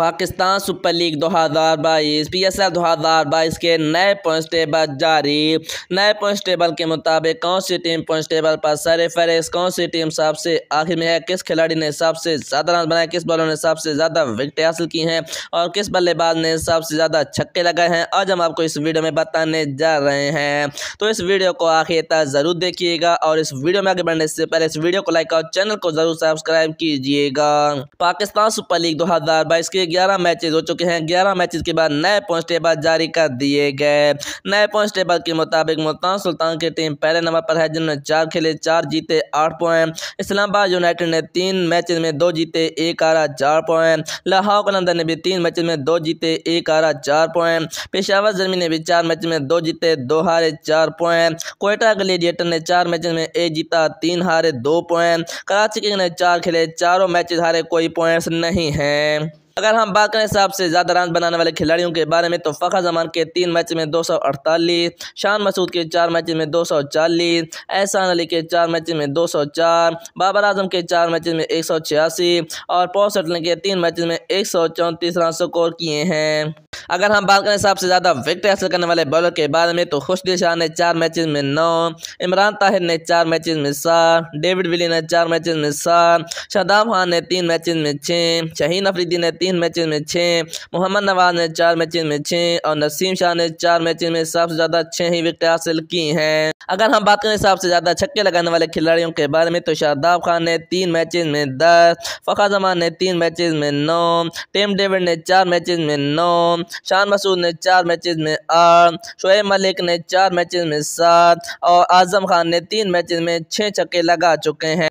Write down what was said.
Pakistan super league 2022 PSL 2022 के नए point table जारी। नए पॉइंट टेबल के मुताबिक कौन सी टीम पॉइंट टेबल पर सर फरेस कौन सी टीम सबसे आखिर में है, किस खिलाड़ी ने सबसे ज़्यादा रन बनाए, किस बॉलर ने सबसे ज़्यादा विकेट हासिल की हैं, और किस बल्लेबाज ने सबसे ज़्यादा छक्के लगाए हैं, आज हम आपको इस वीडियो में बताने जा रहे हैं। तो इस वीडियो को आखिर तक ज़रूर देखिएगा, और इस वीडियो में आगे बढ़ने से पहले इस वीडियो को लाइक और चैनल को ज़रूर सब्सक्राइब कीजिएगा। पाकिस्तान सुपर लीग दो हज़ार बाईस के ग्यारह मैचेस हो चुके हैं। ग्यारह मैचेस के बाद नए पॉइंट टेबल जारी कर दिए गए। नए पॉइंट टेबल के मुताबिक मुल्तान सुल्तान की टीम पहले नंबर पर है, जिन्होंने चार खेले, चार जीते, आठ पॉइंट। इस्लामाबाद यूनाइटेड ने तीन मैचेस में दो जीते, एक हारा, चार पॉइंट। लाहौर कलंदर ने भी तीन मैचेस में दो जीते, एक हारा, चार पॉइंट। पेशावर जर्मी ने भी चार मैच में दो जीते, दो हारे, चार पॉइंट। कोयटा ग्लेडिएटर ने चार मैच में एक जीता, तीन हारे, दो पॉइंट। कराची किंग ने चार खेले, चारों मैच हारे, कोई पॉइंट्स नहीं हैं। अगर हम बात करें सबसे ज़्यादा रन बनाने वाले खिलाड़ियों के बारे में तो फ़खर जमान के तीन मैच में दो सौ अड़तालीस, शान मसूद के चार मैच में दो सौ चालीस, एहसान अली के चार मैच में दो सौ चार, बाबर आज़म के चार मैच में एक सौ छियासी और पॉल सटल के तीन मैच में एक सौ चौंतीस रन स्कोर किए हैं। अगर हम बात करें सबसे ज़्यादा विकेट हासिल करने वाले बॉलर के बारे में तो खुशदिल शाह ने चार मैचेस में नौ इमरान ताहिर ने चार मैचेस में सात डेविड विली ने चार मैचेस में सात शादाब खान ने तीन मैचेस में छः शहीन अफरीदी ने तीन मैचेस में छः मोहम्मद नवाज़ ने चार मैचेस में छः और नसीम शाह ने चार मैचेस में सबसे ज़्यादा छः ही विकेट हासिल की हैं अगर हम बात करें सबसे ज़्यादा छक्के लगाने वाले खिलाड़ियों के बारे में तो शादाब खान ने तीन मैचेस में दस फ़खा जमान ने तीन मैचेस में नौ टेम डेविड ने चार मैचेस में नौ शान मसूद ने चार मैच में आठ, शोएब मलिक ने चार मैच में सात और आज़म खान ने तीन मैच में छः छक्के लगा चुके हैं।